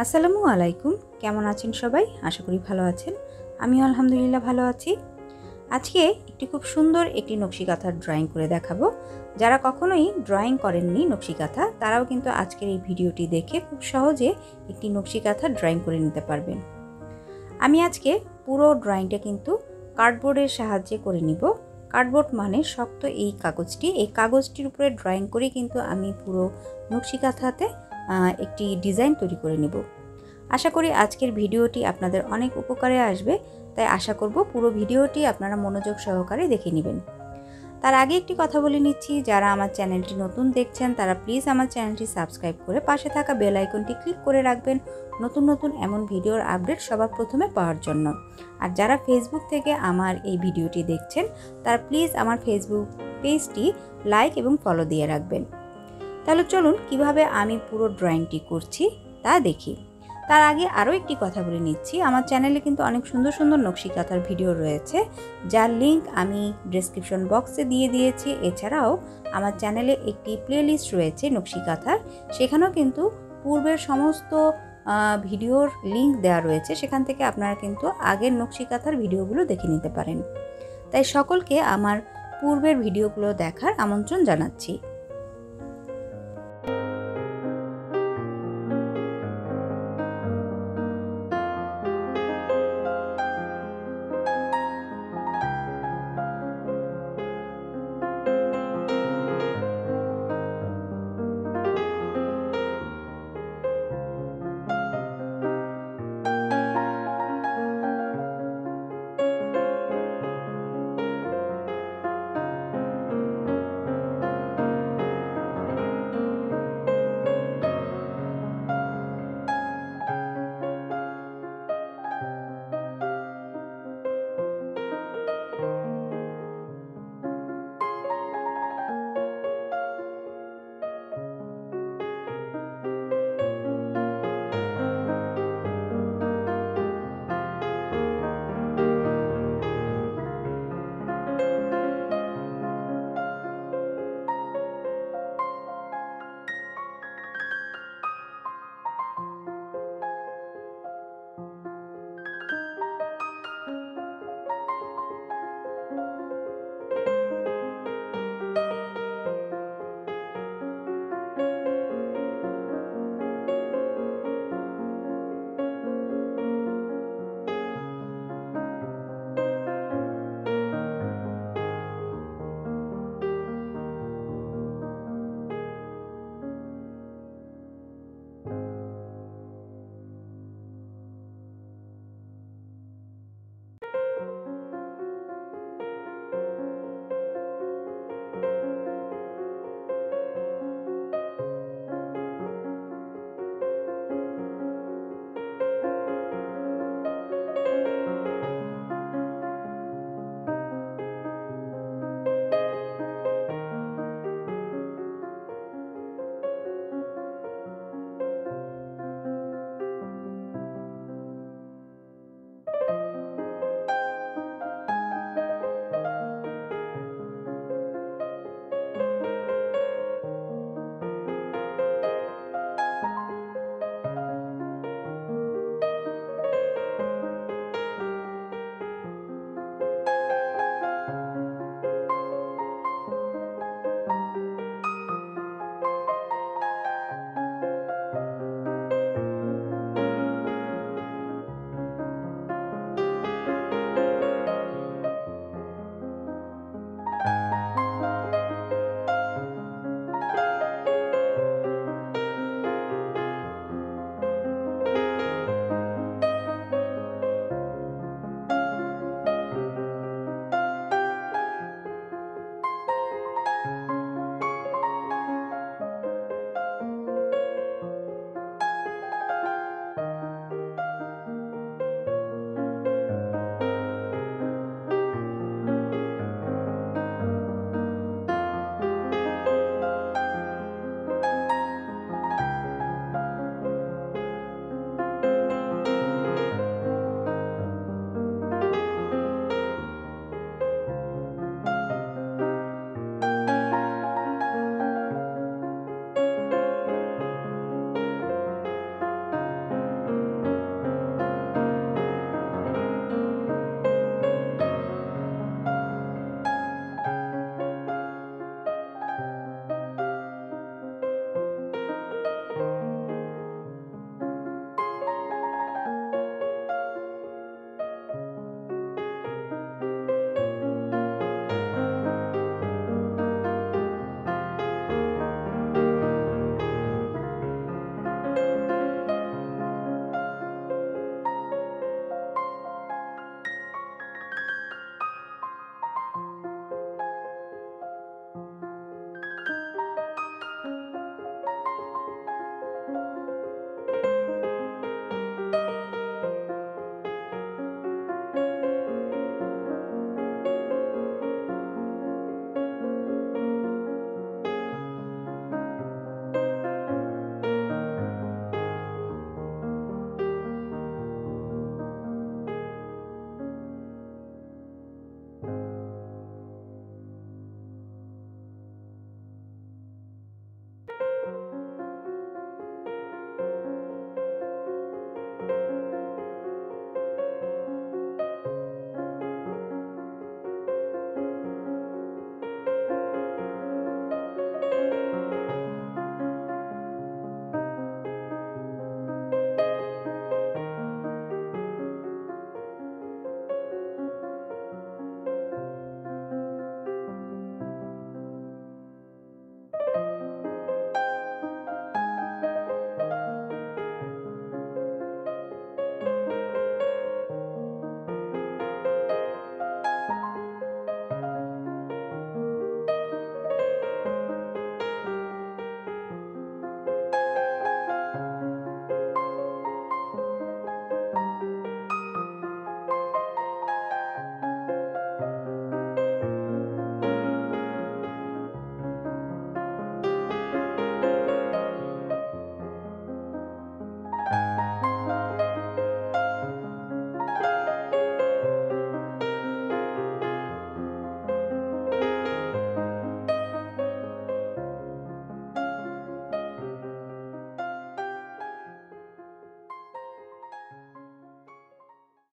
আসসালামু আলাইকুম। কেমন আছেন সবাই? আশা করি ভালো আছেন। আমি আলহামদুলিল্লাহ ভালো আছি। আজকে একটি খুব সুন্দর একটি নকশিকাঁথার ড্রয়িং করে দেখাবো। যারা কখনোই ড্রয়িং করেননি নকশিকাঁথা, তারাও কিন্তু আজকের এই ভিডিওটি দেখে খুব সহজে একটি নকশিকাঁথা ড্রয়িং করে নিতে পারবেন। আমি আজকে পুরো ড্রয়িংটা কিন্তু কার্ডবোর্ডের সাহায্যে করে নিব। কার্ডবোর্ড মানে শক্ত এই কাগজটি। এই কাগজটির উপরে ড্রয়িং করে কিন্তু আমি পুরো নকশিকাঁথাতে একটি ডিজাইন তৈরি করে নেব। আশা করি আজকের ভিডিওটি আপনাদের অনেক উপকারে আসবে, তাই আশা করব পুরো ভিডিওটি আপনারা মনোযোগ সহকারে দেখে নেবেন। তার আগে একটি কথা বলে নিচ্ছি, যারা আমার চ্যানেলটি নতুন দেখছেন, তারা প্লিজ আমার চ্যানেলটি সাবস্ক্রাইব করে পাশে থাকা বেল আইকনটি ক্লিক করে রাখবেন। নতুন নতুন এমন ভিডিওর আপডেট সবার প্রথমে পাওয়ার জন্য। আর যারা ফেসবুক থেকে আমার এই ভিডিওটি দেখছেন, তারা প্লিজ আমার ফেসবুক পেজটি লাইক এবং ফলো দিয়ে রাখবেন। তাহলে চলুন কীভাবে আমি পুরো ড্রয়িংটি করছি তা দেখি। তার আগে আরও একটি কথা বলে নিচ্ছি। আমার চ্যানেলে কিন্তু অনেক সুন্দর সুন্দর নকশিকাথার ভিডিও রয়েছে। যার লিঙ্ক আমি ডিসক্রিপশন বক্সে দিয়ে দিয়েছি। এছাড়াও আমার চ্যানেলে একটি প্লেলিস্ট রয়েছে নকশিকাথার। সেখানেও কিন্তু পূর্বের সমস্ত ভিডিওর লিঙ্ক দেওয়া রয়েছে। সেখান থেকে আপনারা কিন্তু আগের নকশিকাথার ভিডিওগুলো দেখে নিতে পারেন। তাই সকলকে আমার পূর্বের ভিডিওগুলো দেখার আমন্ত্রণ জানাচ্ছি।